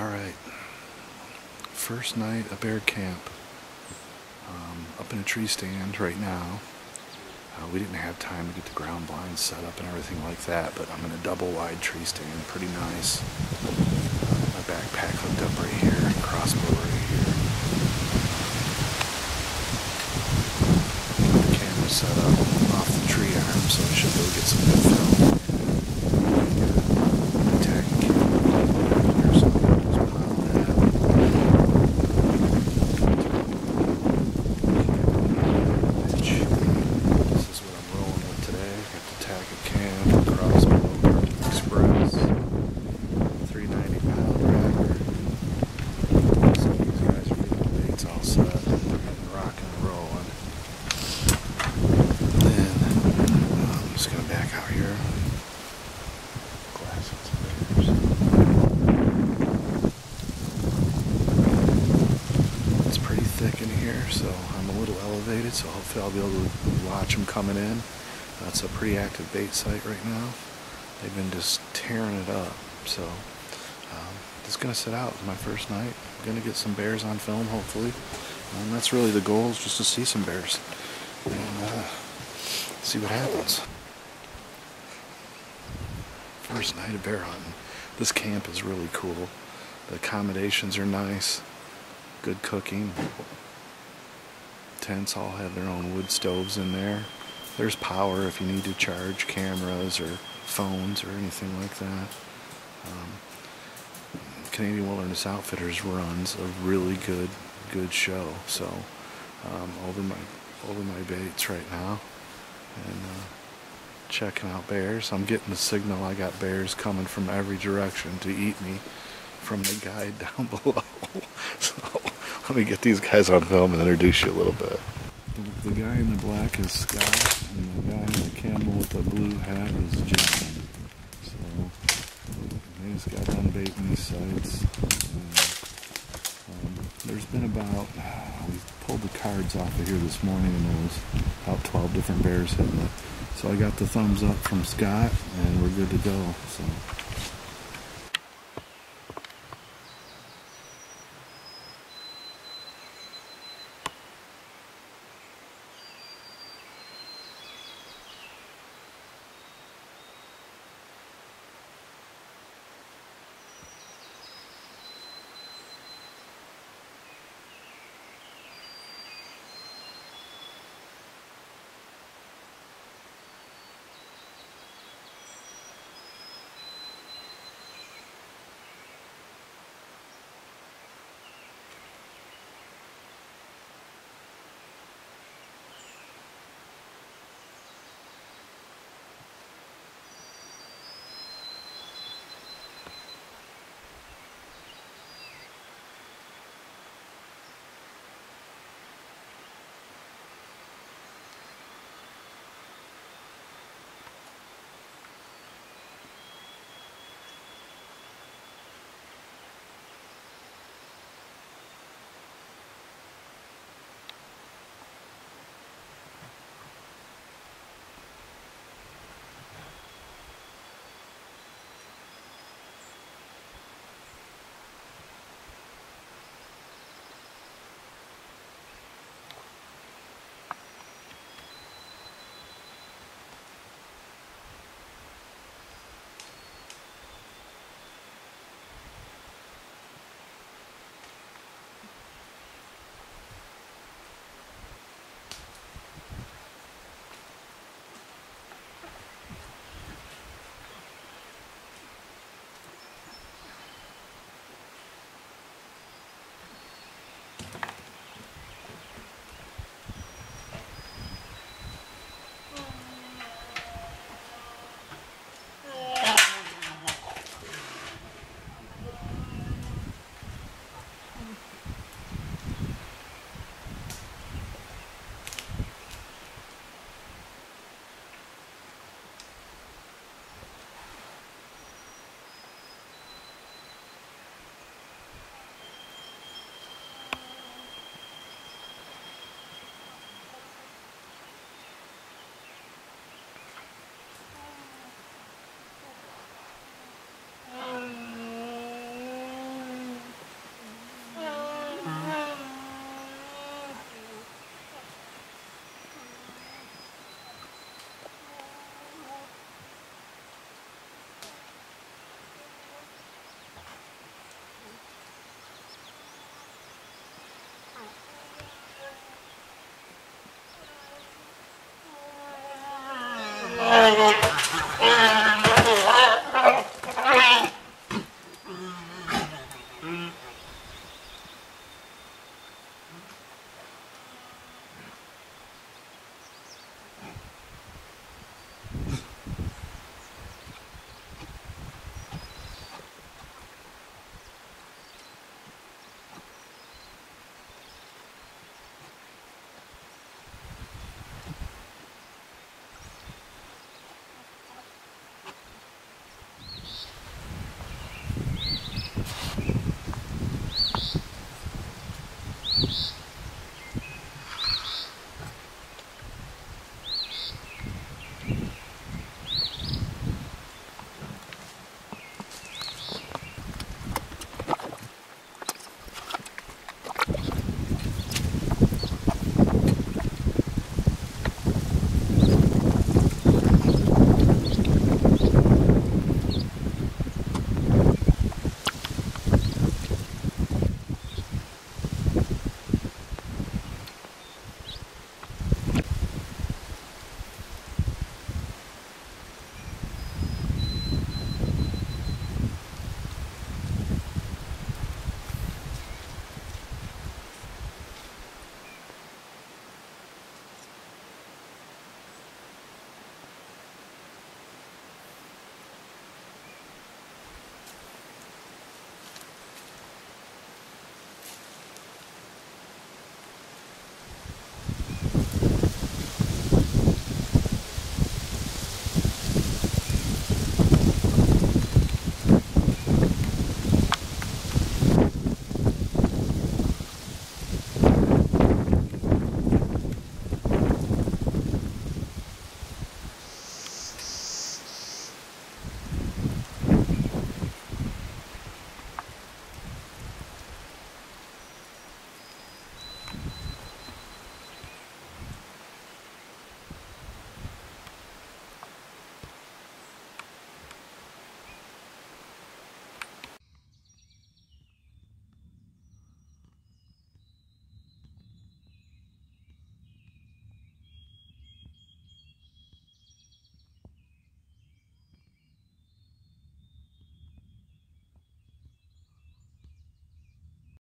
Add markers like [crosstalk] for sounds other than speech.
Alright, first night of bear camp. Um, up in a tree stand right now. Uh, we didn't have time to get the ground blinds set up and everything like that, but I'm in a double wide tree stand, pretty nice. Uh, my backpack hooked up right here, crossbow right here. The camera set up off the tree arm, so I should to get some good film. Attacking camera. Here's some of those piled in. This is what I'm rolling with today. Got the Tactacam, Crossbow, Express, 390 pound dragger. So these guys are getting the baits all set. They're getting rocking and rolling. Then I'm just gonna back out here. Glasses and bears. It's pretty thick in here, so I'm a little elevated, so hopefully I'll be able to watch them coming in. That's a pretty active bait site right now. They've been just tearing it up, so um, just gonna sit out my first night. I'm gonna get some bears on film, hopefully. And that's really the goal, is just to see some bears and uh, see what happens. First night of bear hunting. This camp is really cool. The accommodations are nice good cooking. Tents all have their own wood stoves in there. There's power if you need to charge cameras or phones or anything like that. Um, Canadian Wilderness Outfitters runs a really good, good show. So um, over my over my baits right now and uh, checking out bears. I'm getting the signal I got bears coming from every direction to eat me from the guide [laughs] down below. [laughs] so let me get these guys on film and introduce you a little bit. The, the guy in the black is Scott, and the guy in the Campbell with the blue hat is John. So they just got done baiting these sites. Um, there's been about, [sighs] we pulled the cards off of here this morning and there was about 12 different bears hitting it. So I got the thumbs up from Scott and we're good to go. So